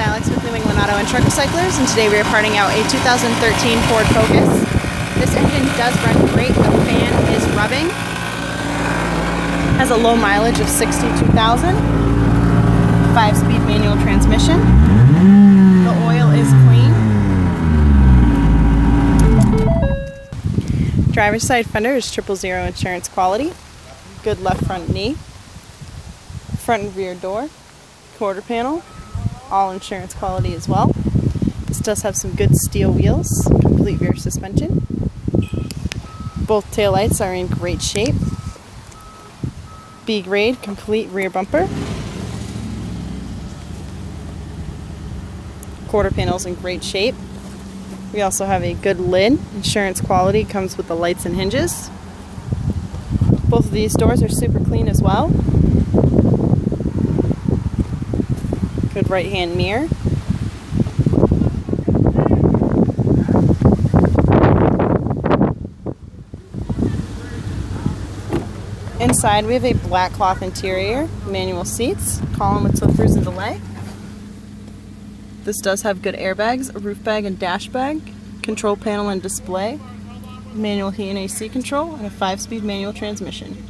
Alex with New England Auto and Truck Recyclers, and today we are parting out a 2013 Ford Focus. This engine does run great. The fan is rubbing. Has a low mileage of 62,000. Five-speed manual transmission. The oil is clean. Driver's side fender is triple zero insurance quality. Good left front knee. Front and rear door quarter panel, all insurance quality as well. This does have some good steel wheels, complete rear suspension. Both taillights are in great shape. B-grade, complete rear bumper. Quarter panel's in great shape. We also have a good lid. Insurance quality comes with the lights and hinges. Both of these doors are super clean as well. Good right hand mirror. Inside we have a black cloth interior, manual seats, column with slippers and delay. This does have good airbags, a roof bag and dash bag, control panel and display, manual heat and AC control, and a 5-speed manual transmission.